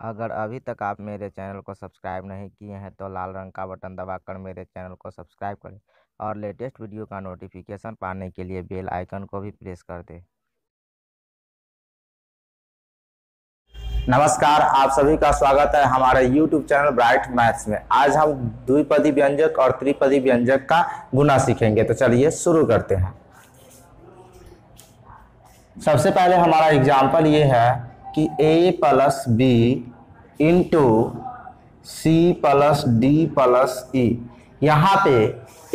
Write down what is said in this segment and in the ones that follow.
अगर अभी तक आप मेरे चैनल को सब्सक्राइब नहीं किए हैं तो लाल रंग का बटन दबाकर मेरे चैनल को सब्सक्राइब करें और लेटेस्ट वीडियो का नोटिफिकेशन पाने के लिए बेल आइकन को भी प्रेस कर दें। नमस्कार, आप सभी का स्वागत है हमारे YouTube चैनल ब्राइट मैथ्स में। आज हम द्विपदी व्यंजक और त्रिपदी व्यंजक का गुना सीखेंगे तो चलिए शुरू करते हैं। सबसे पहले हमारा एग्ज़ाम्पल ये है कि a plus B into C plus D plus E यहाँ पे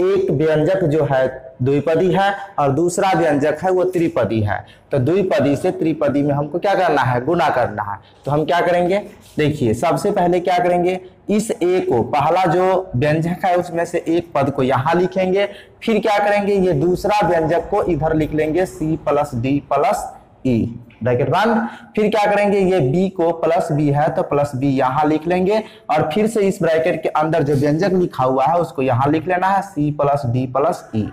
एक व्यंजक जो है द्विपदी है और दूसरा व्यंजक है वो त्रिपदी है। तो द्विपदी से त्रिपदी में हमको क्या करना है? गुना करना है। तो हम क्या करेंगे? देखिए, सबसे पहले क्या करेंगे? इस ए को, पहला जो व्यंजक है उसमें से एक पद को यहाँ लिखेंगे। फिर क्या करेंगे? ये दूसरा व्यंजक को इधर लिख लेंगे C plus D plus E bracket बंद फिर क्या करेंगे, ये b को प्लस बी है तो प्लस बी यहाँ लिख लेंगे। और फिर से इस ब्रैकेट के अंदर जो व्यंजक लिखा हुआ है, उसको यहाँ लिख लेना है, c plus D plus E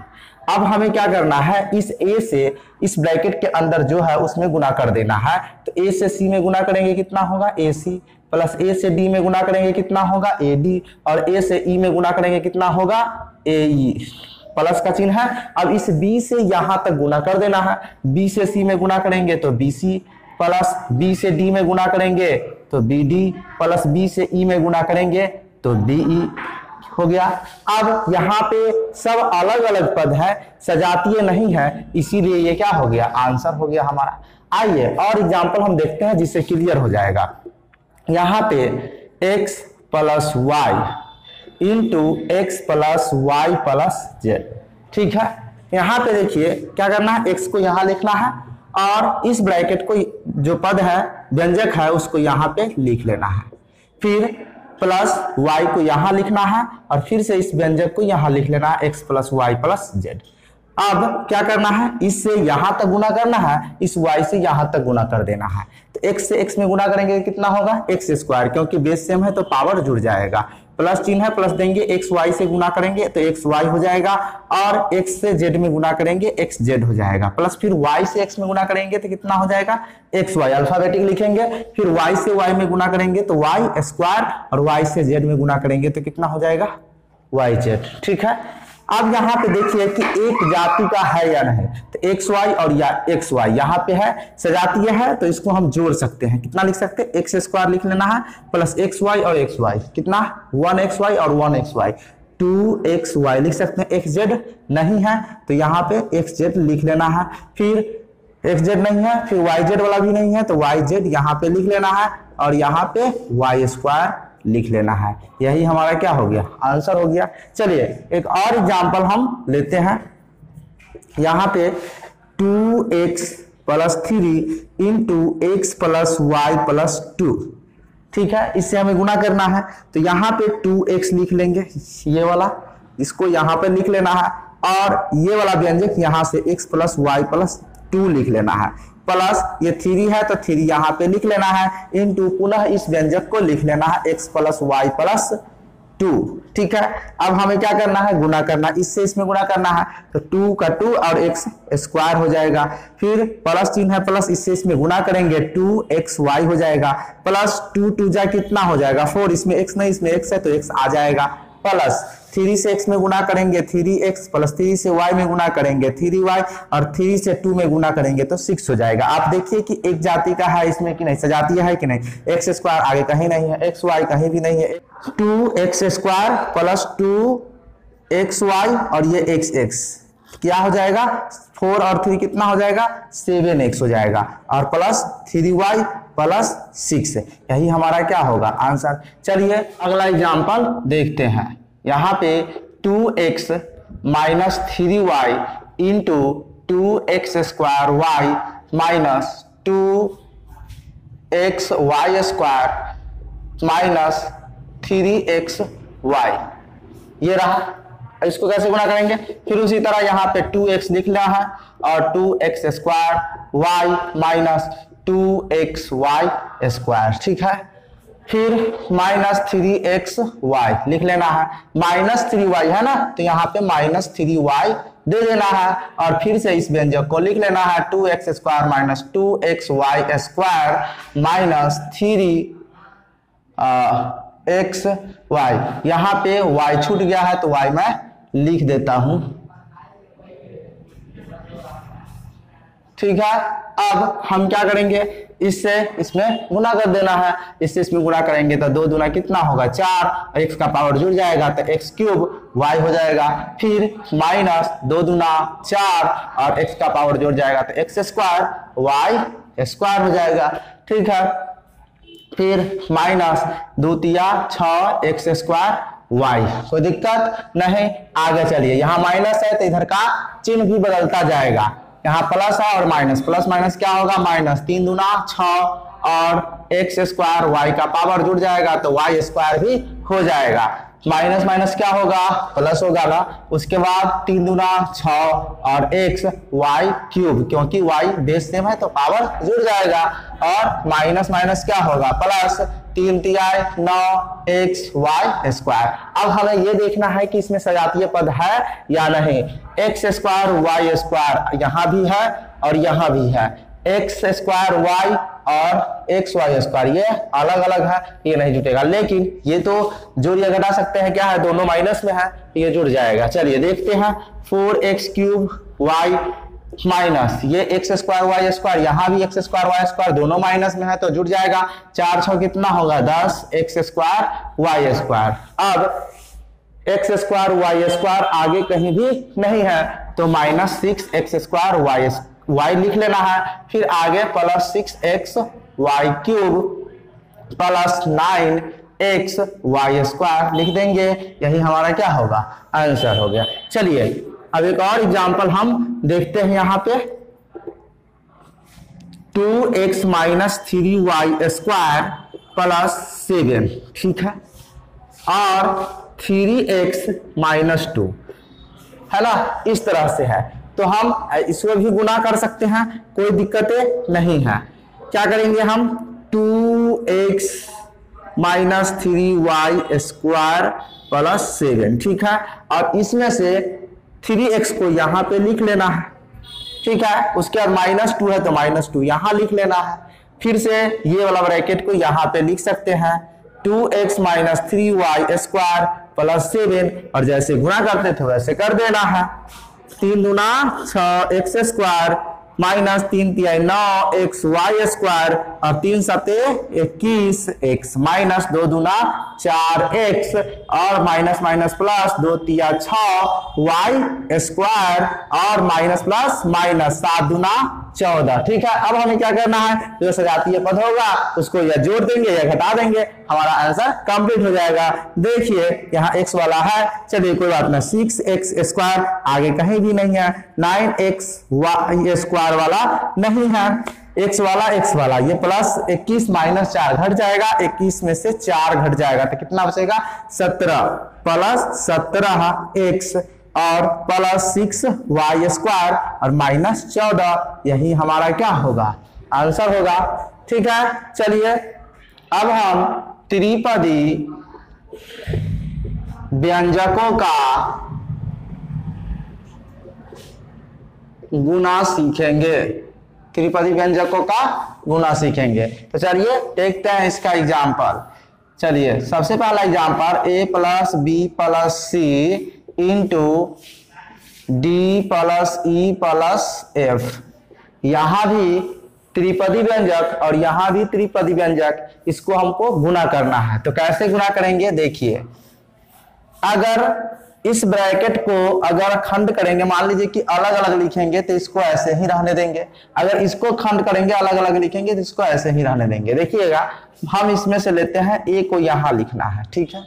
अब हमें क्या करना है, इस a से इस ब्रैकेट के अंदर जो है, उसमें गुना कर देना है। तो a से c में गुना करेंगे कितना होगा ए सी प्लस ए से डी में गुना करेंगे कितना होगा ए डी और ए से e में गुना करेंगे कितना होगा ए ई प्लस का चिन्ह है। अब इस b से यहाँ तक गुना कर देना है। B से c में गुना करेंगे तो बी सी प्लस b से d में गुना करेंगे तो बी डी प्लस b से e में गुना करेंगे तो डी ई हो गया। अब यहाँ पे सब अलग अलग पद है, सजातीय नहीं है, इसीलिए ये क्या हो गया? आंसर हो गया हमारा। आइए और एग्ज़ाम्पल हम देखते हैं जिससे क्लियर हो जाएगा। यहाँ पे x plus Y into X plus Y plus Z ठीक है? यहाँ पे देखिए, क्या करना है? एक्स को यहाँ लिखना है और इस ब्रैकेट को जो पद है, व्यंजक है, उसको यहाँ पे लिख लेना है। फिर प्लस वाई को यहाँ लिखना है और फिर से इस व्यंजक को यहाँ लिख लेना है X plus Y plus Z अब क्या करना है? इससे यहाँ तक गुना करना है, इस y से यहाँ तक गुना कर देना है। तो x से x में गुना करेंगे कितना होगा? एक्स स्क्वायर क्योंकि बेस सेम है तो पावर जुड़ जाएगा। प्लस चिन्ह है, प्लस देंगे एक्स वाई से गुना करेंगे तो एक्स वाई हो जाएगा और एक्स से जेड में गुना करेंगे एक्स जेड हो जाएगा। प्लस फिर वाई से एक्स में गुना करेंगे तो कितना हो जाएगा? एक्स वाई अल्फाबेटिक लिखेंगे, फिर वाई से वाई में गुना करेंगे तो वाई स्क्वायर और वाई से जेड में गुना करेंगे तो कितना हो जाएगा? वाई जेड ठीक है? अब यहाँ पे देखिए कि एक जाति का है या नहीं? तो एक्स वाई और या एक्स वाई यहाँ पे है सजातीय है तो इसको हम जोड़ सकते हैं। कितना लिख सकते हैं? एक्स स्क्वायर लिख लेना है प्लस एक्स वाई और एक्स वाई कितना? वन एक्स वाई और one X Y two X Y लिख सकते हैं। एक्स जेड नहीं है तो यहाँ पे एक्स जेड लिख लेना है। फिर एक्स जेड नहीं है, फिर वाई जेड वाला भी नहीं है तो वाई जेड यहाँ पे लिख लेना है, और यहाँ पे वाई स्क्वायर लिख लेना है। यही हमारा क्या हो गया? आंसर हो गया। चलिए, एक और एग्ज़ाम्पल हम लेते हैं। यहाँ पे two X plus three into X plus Y plus two ठीक है? इससे हमें गुना करना है। तो यहाँ पे टू एक्स लिख लेंगे। ये वाला, इसको यहाँ पे लिख लेना है। और ये वाला व्यंजक यहाँ से X plus Y plus two लिख लेना है। प्लस ये थ्री है तो थ्री यहाँ पे लिख लेना है इन टू पुनः इस व्यंजक को लिख लेना है X plus Y plus two. ठीक है? अब हमें क्या करना है? गुना करना इससे इसमें गुना करना है तो टू का टू और एक्स स्क्वायर हो जाएगा। फिर प्लस चिन्ह है, प्लस इससे इसमें गुना करेंगे, टू एक्स वाई हो जाएगा। प्लस टू टू जा कितना हो जाएगा? फोर, इसमें एक्स नहीं, इसमें एक्स है तो एक्स आ जाएगा। प्लस थ्री से एक्स में गुना करेंगे, थ्री एक्स प्लस थ्री से वाई में गुना करेंगे, थ्री वाई और थ्री से टू में गुना करेंगे तो सिक्स हो जाएगा। आप देखिए कि एक जाति का है, इसमें कि नहीं, सजातीय है कि नहीं? एक्स स्क्वायर आगे कहीं नहीं है, एक्स वाई कहीं भी नहीं है। Two X square plus two X Y और ये एक्स एक्स, क्या हो जाएगा? फोर और थ्री कितना हो जाएगा? सेवन एक्स हो जाएगा। और plus three y plus six, यही हमारा क्या होगा? आंसर। चलिए अगला एग्ज़ाम्पल देखते हैं। यहाँ पे two x minus three y into two x square y minus two x y square minus three x y ये रहा। इसको कैसे गुणा करेंगे? फिर उसी तरह यहाँ पे टू एक्स लिख लिया है और two x square y minus two x y square ठीक है? फिर माइनस थ्री एक्स वाई लिख लेना है। माइनस थ्री वाई है ना तो यहाँ पे माइनस थ्री वाई दे देना है और फिर से इस व्यंजक को लिख लेना है। Two x square minus two x y square minus three x y. यहाँ पे वाई छूट गया है तो वाई मैं लिख देता हूँ। ठीक है? अब हम क्या करेंगे? इससे इसमें गुना कर देना है। इससे इसमें गुना करेंगे तो दो दुना कितना होगा? चार। एक्स का पावर जुड़ जाएगा तो एक्स क्यूब वाई हो जाएगा। फिर माइनस दो दुना चार और एक्स का पावर जुड़ जाएगा तो एक्स स्क्वायर वाई स्क्वायर हो जाएगा। ठीक है? फिर माइनस दो तिया छ एक्स स्क्वायर वाई कोई दिक्कत नहीं? आगे चलिए। यहाँ माइनस है तो इधर का चिन्ह भी बदलता जाएगा। यहाँ प्लस है और माइनस। प्लस माइनस क्या होगा? माइनस तीन दुना छ और एक्स स्क्वायर वाई का पावर जुड़ जाएगा तो वाई स्क्वायर भी हो जाएगा। माइनस माइनस क्या होगा? प्लस होगा ना। उसके बाद तीन दुना छ और एक्स वाई क्यूब, क्योंकि वाई बेस सेम है तो पावर जुड़ जाएगा। और माइनस माइनस क्या होगा? प्लस तीन तिहाई नौ एक्स वाई, स्क्वायर। अब हमें यह देखना है कि इसमें सजातीय पद है या नहीं। एक्स स्क्वायर वाई स्क्वायर यहाँ भी है और यहाँ भी है। एक्स स्क्वायर वाई और एक्स वाई स्क्वायर ये अलग अलग है, ये नहीं जुटेगा। लेकिन ये तो जोड़िए घटा सकते हैं, क्या है? दोनों माइनस में है, ये जुड़ जाएगा। चलिए देखते हैं। Four x cube y minus, ये एक्स स्क्वायर वाई स्क्वायर यहाँ भी एक्स स्क्वायर वाई स्क्वायर दोनों माइनस में है तो जुड़ जाएगा। चार छो कितना होगा? दस एक्स स्क्वायर वाई स्क्वायर अब एक्स स्क्वायर वाई स्क्वायर आगे कहीं भी नहीं है तो minus six x square y y लिख लेना है। फिर आगे plus six x y cube plus nine x y square लिख देंगे। यही हमारा क्या होगा? आंसर हो गया। चलिए अब एक और एग्जांपल हम देखते हैं यहाँ पे। Two x minus three y square plus seven ठीक है? और थ्री एक्स माइनस टू है ना? इस तरह से है। तो हम इसमें भी गुना कर सकते हैं, कोई दिक्कतें नहीं है। क्या करेंगे हम? Two x minus three y square plus seven ठीक है? और इसमें से थ्री एक्स को यहाँ पे लिख लेना है। ठीक है? उसके बाद माइनस टू है तो माइनस टू यहाँ लिख लेना है। फिर से ये वाला ब्रैकेट को यहाँ पे लिख सकते हैं। Two x minus three y square plus seven और जैसे गुणा करते थे वैसे कर देना है। तीन गुना छ एक्स स्क्वायर माइनस तीन तिहाई नौ एक्स वाई स्क्वायर, और तीन सते इक्कीस एक्स माइनस दो दूना चार एक्स, और माइनस माइनस प्लस दो तिया छ वाई स्क्वायर, और माइनस प्लस माइनस सात दुना चौदह। ठीक है अब हमें क्या करना है? जो सजातीय पद होगा उसको या जोड़ देंगे या घटा देंगे। हमारा आंसर कंप्लीट हो जाएगा। देखिए यहाँ एक्स वाला है। चलिए कोई बात ना सिक्स एक्स स्क्वायर आगे कहीं भी नहीं है। नाइन एक्स वा, स्क्वायर वाला नहीं है। एक्स वाला एक्स वाला। ये प्लस इक्कीस माइनस चार घट जाएगा। इक्कीस में से चार घट जाएगा। तो कितना बचेगा? सत्रह। प्लस सत्रह एक्स और प्लस सिक्स वाई स्क्वायर और माइनस चौदह, यही हमारा क्या होगा? आंसर होगा। ठीक है, चलिए, अब हम त्रिपदी व्यंजकों का गुना सीखेंगे। त्रिपदी व्यंजकों का गुना सीखेंगे। तो चलिए, देखते हैं इसका एग्ज़ाम्पल चलिए, सबसे पहला example a plus b plus c into d plus e plus f यहाँ भी त्रिपदी व्यंजक और यहाँ भी त्रिपदी व्यंजक, इसको हमको गुना करना है। तो कैसे गुना करेंगे? देखिए, अगर इस ब्रैकेट को अगर खंड करेंगे, मान लीजिए कि अलग अलग लिखेंगे तो इसको ऐसे ही रहने देंगे। अगर इसको खंड करेंगे अलग अलग लिखेंगे तो इसको ऐसे ही रहने देंगे। देखिएगा, हम इसमें से लेते हैं, ए को यहाँ लिखना है, ठीक है?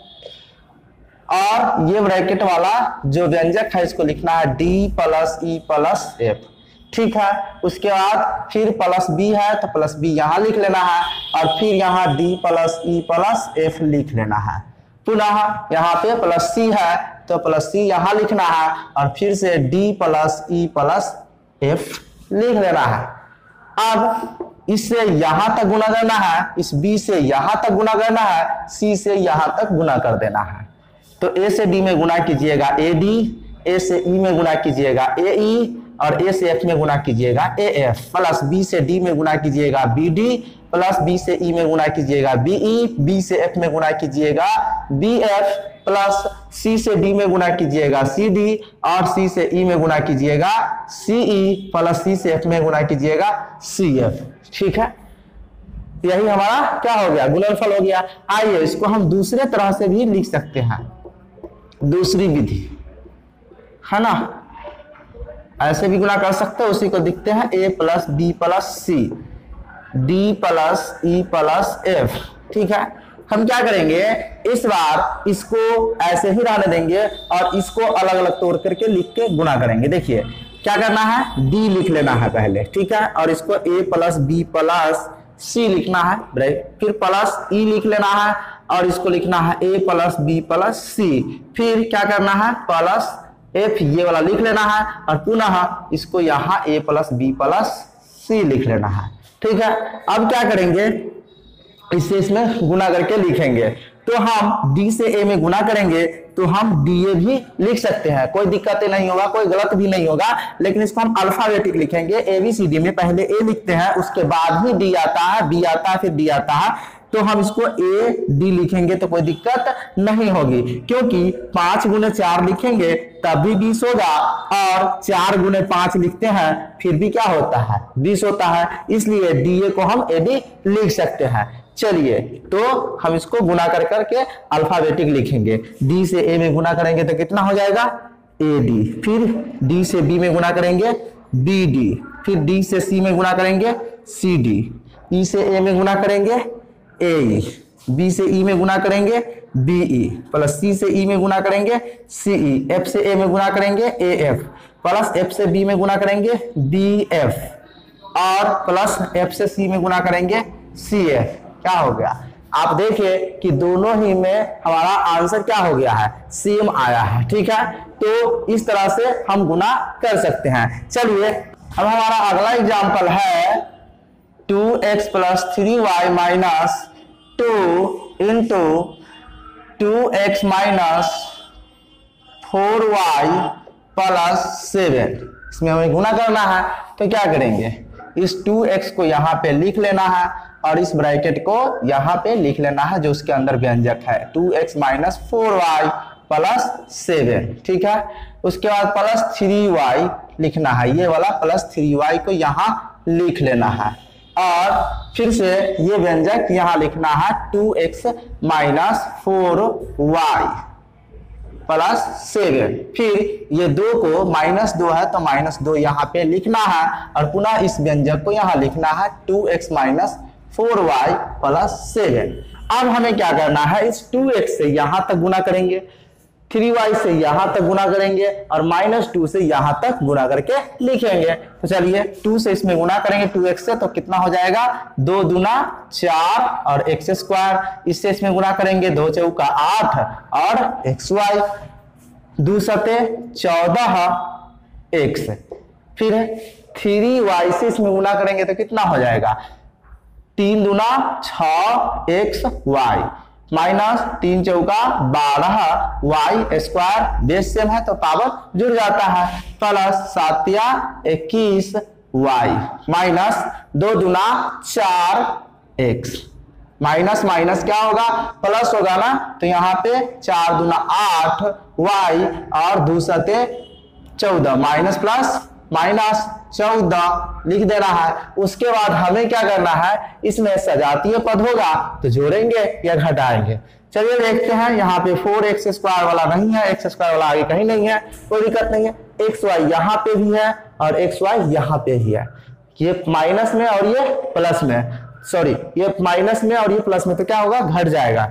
और ये ब्रैकेट वाला जो व्यंजक है, इसको लिखना है d plus e plus f ठीक है? उसके बाद फिर प्लस बी है तो प्लस बी यहाँ लिख लेना है और फिर यहाँ d plus e plus f लिख लेना है। पुनः यहाँ पे प्लस सी है तो प्लस सी यहाँ लिखना है और फिर से d plus e plus f लिख लेना है। अब इससे यहाँ तक गुना करना है, इस बी से यहाँ तक गुना करना है सी से यहाँ तक गुना कर देना है। तो ए से डी में गुना कीजिएगा ए डी ए से ई में गुना कीजिएगा ए ई और ए से एफ़ में गुना कीजिएगा ए एफ़ प्लस बी से डी में गुना कीजिएगा बी डी प्लस बी से ई में गुना कीजिएगा बी ई बी से एफ़ में गुना कीजिएगा बी एफ़ प्लस सी से डी में गुना कीजिएगा सी डी और सी से ई में गुना कीजिएगा सी ई प्लस सी से एफ़ में गुना कीजिएगा सी एफ़ ठीक है? यही हमारा क्या हो गया? गुणनफल हो गया। आइए इसको हम दूसरे तरह से भी लिख सकते हैं। दूसरी विधि। है ना? ऐसे भी गुना कर सकते हैं, उसी को दिखते हैं a plus b plus c d plus e plus f ठीक है? हम क्या करेंगे? इस बार इसको ऐसे ही रहने देंगे और इसको अलग अलग तोड़ करके लिख के गुना करेंगे। देखिए, क्या करना है? डी लिख लेना है पहले। ठीक है? और इसको a plus b plus c लिखना है। फिर प्लस ई लिख लेना है। और इसको लिखना है a plus b plus c फिर क्या करना है? प्लस एफ़ ये वाला लिख लेना है और पुनः इसको यहाँ a plus b plus c लिख लेना है। ठीक है? अब क्या करेंगे? इससे इसमें गुना करके लिखेंगे। तो हम डी से ए में गुना करेंगे तो हम डी ए भी लिख सकते हैं। कोई दिक्कत नहीं होगा, कोई गलत भी नहीं होगा, लेकिन इसको हम अल्फाबेटिक लिखेंगे। ए बी सी डी में पहले ए लिखते हैं, उसके बाद ही डी आता है बी आता है, फिर डी आता है। तो हम इसको ए डी लिखेंगे तो कोई दिक्कत नहीं होगी। क्योंकि पाँच गुने चार लिखेंगे तब भी बीस होगा और चार गुने पाँच लिखते हैं, फिर भी क्या होता है? बीस होता है। इसलिए डी ए को हम ए डी लिख सकते हैं। चलिए तो हम इसको गुना कर करके अल्फाबेटिक लिखेंगे। डी से ए में गुना करेंगे तो कितना हो जाएगा? ए डी फिर डी से बी में गुना करेंगे बी डी फिर डी से सी में गुना करेंगे सी डी ई से ए में गुना करेंगे ए बी से ई में गुना करेंगे बी ई प्लस सी से ई में गुना करेंगे सी ई एफ़ से ए में गुना करेंगे ए एफ़ प्लस एफ़ से बी में गुना करेंगे बी एफ़ और प्लस एफ़ से सी में गुना करेंगे सी एफ़ क्या हो गया? आप देखिए कि दोनों ही में हमारा आंसर क्या हो गया है? सेम आया है, ठीक है? तो इस तरह से हम गुना कर सकते हैं। चलिए, अब हमारा अगला एग्ज़ाम्पल है two x plus three y minus two into two x minus four y plus seven इसमें हमें गुना करना है तो क्या करेंगे? इस टू एक्स को यहाँ पे लिख लेना है और इस ब्रैकेट को यहाँ पे लिख लेना है, जो उसके अंदर व्यंजक है। Two x minus four y plus seven ठीक है? उसके बाद प्लस थ्री वाई लिखना है। ये वाला प्लस थ्री वाई को यहाँ लिख लेना है। और फिर से ये व्यंजक यहाँ लिखना है two x minus four y plus seven फिर ये दो को माइनस दो है तो माइनस दो यहाँ पे लिखना है और पुनः इस व्यंजक को यहाँ लिखना है two x minus four y plus seven अब हमें क्या करना है? इस टू एक्स से यहाँ तक गुना करेंगे। थ्री वाई से यहाँ तक गुना करेंगे और माइनस टू से यहाँ तक गुना करके लिखेंगे। तो चलिए, टू से इसमें गुना करेंगे टू एक्स से तो कितना हो जाएगा? दो दुना चार और एक्स स्क्वायर। इससे इसमें गुना करेंगे दो चौका आठ और एक्स वाई। दो सते चौदह एक्स। फिर थ्री वाई से इसमें गुना करेंगे तो कितना हो जाएगा? तीन दुना छ एक्स वाई। माइनस तीन चौका बारह वाई स्क्वायर, बेस सेम है तो पावर जुड़ जाता है। प्लस सातिया इक्कीस वाई, माइनस दो दुना चार एक्स। माइनस माइनस क्या होगा? प्लस होगा ना? तो यहाँ पे चार दुना आठ वाई और दूसरे चौदह। माइनस प्लस माइनस चौदह लिख देना है। उसके बाद हमें क्या करना है? इसमें सजातीय पद होगा तो जोड़ेंगे या घटाएँगे। चलिए देखते हैं, यहाँ पे फोर एक्स स्क्वायर वाला नहीं है एक्स स्क्वायर वाला आगे कहीं नहीं है, कोई दिक्कत नहीं है। एक्स वाई यहाँ पे भी है और एक्स वाई यहाँ पे ही है। ये माइनस में और ये प्लस में। सॉरी ये माइनस में और ये प्लस में तो क्या होगा? घट जाएगा।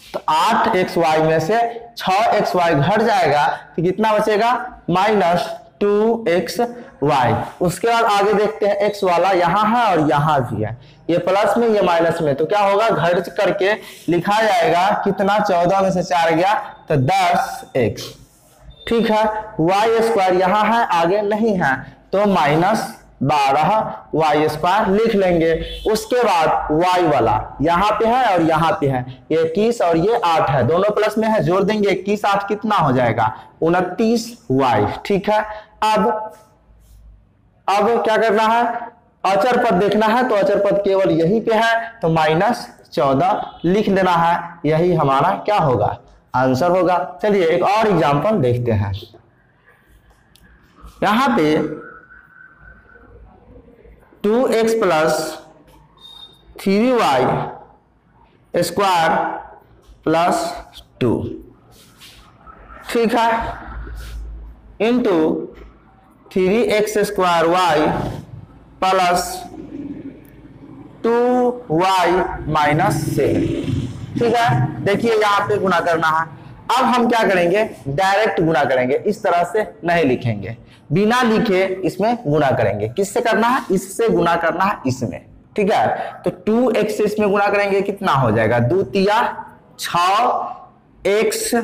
तो आठ एक्स वाई में से छ एक्स वाई घट जाएगा तो कितना बचेगा? माइनस टू एक्स वाई उसके बाद आगे देखते हैं एक्स वाला यहाँ है और यहाँ भी है। ये प्लस में, ये माइनस में। तो क्या होगा? घट करके लिखा जाएगा कितना? चौदह में से चार गया तो दस एक्स ठीक है? वाई स्क्वायर यहाँ है, आगे नहीं है। तो माइनस बारह वाई स्क्वायर लिख लेंगे। उसके बाद वाई वाला यहाँ पे है और यहाँ पे है। ये इक्कीस और ये आठ है। दोनों प्लस में है, जोड़ देंगे। इक्कीस आठ कितना हो जाएगा? उनतीस वाई ठीक है? अब अब क्या करना है? अचर पद देखना है तो अचर पद केवल यही पे है तो माइनस चौदह लिख देना है। यही हमारा क्या होगा? आंसर होगा। चलिए एक और एग्जांपल देखते हैं। यहाँ पे two x plus three y square plus two. ठीक है? Into three x square y plus two y minus seven ठीक है? देखिए यहाँ पे गुना करना है। अब हम क्या करेंगे? डायरेक्ट गुना करेंगे। इस तरह से नहीं लिखेंगे। बिना लिखे इसमें गुना करेंगे। किससे करना है? इससे गुना करना है इसमें। ठीक है? तो टू एक्स इसमें गुना करेंगे, कितना हो जाएगा? दो छ एक्स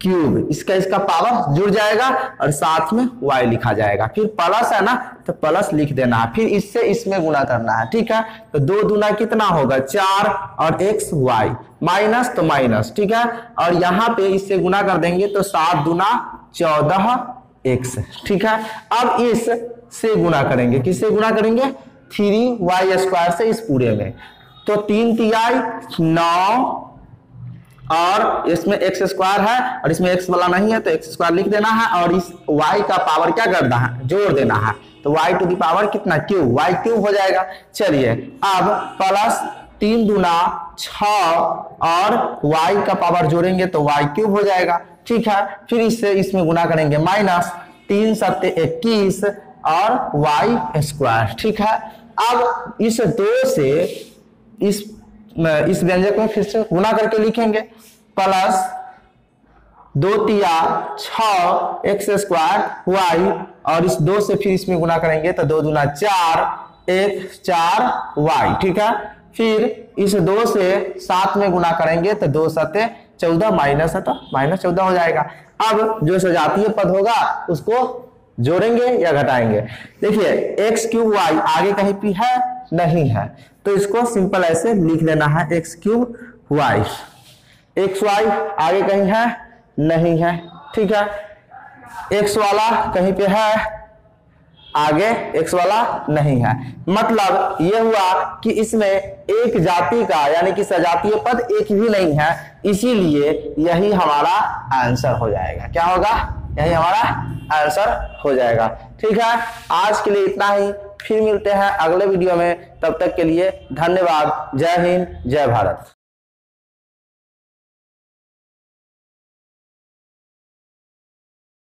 क्यूब इसका इसका पावर जुड़ जाएगा और साथ में y लिखा जाएगा। फिर प्लस है ना तो प्लस लिख देना। फिर इससे इसमें गुना करना है, ठीक है? तो दो दुना कितना होगा? चार और एक्स वाई माइनस तो माइनस ठीक है? और यहाँ पे इससे गुना कर देंगे तो सात दुना चौदह एक्स ठीक है? अब इस से गुना करेंगे। किससे गुना करेंगे? थ्री वाई स्क्वायर से इस पूरे में। तो तीन तिहाई नौ और इसमें एक्स स्क्वायर है और इसमें एक्स वाला नहीं है तो एक्स स्क्वायर लिख देना है और इस y का पावर क्या करना है? जोड़ देना है। तो y टू दी पावर कितना? क्यूब y क्यूब हो जाएगा। चलिए, अब प्लस तीन दुना छ और y का पावर जोड़ेंगे तो वाई क्यूब हो जाएगा। ठीक है, फिर इससे इसमें गुना करेंगे माइनस तीन सत्य इक्कीस और वाई स्क्वायर ठीक है, अब इस दो से इस इस व्यंजक में फिर से गुना करके लिखेंगे। प्लस दो तिया छ एक्स स्क्वायर वाई और इस दो से फिर इसमें गुना करेंगे तो दो दुना चार एक चार वाई, ठीक है? फिर इस दो से सात में गुना करेंगे तो दो सत्य चौदह माइनस है तो माइनस चौदह हो जाएगा। अब जो सजातीय पद होगा उसको जोड़ेंगे या घटाएँगे। देखिए, एक्स क्यू वाई आगे कहीं भी है, नहीं है। तो इसको सिंपल ऐसे लिख लेना है x cube y x y आगे कहीं है? नहीं है। ठीक है? एक्स वाला कहीं पे है? आगे एक्स वाला नहीं है। मतलब यह हुआ कि इसमें एक जाति का, यानी कि सजातीय पद एक भी नहीं है। इसीलिए यही हमारा आंसर हो जाएगा। क्या होगा? यही हमारा आंसर हो जाएगा। ठीक है? आज के लिए इतना ही। फिर मिलते हैं अगले वीडियो में। तब तक के लिए धन्यवाद। जय हिंद, जय भारत।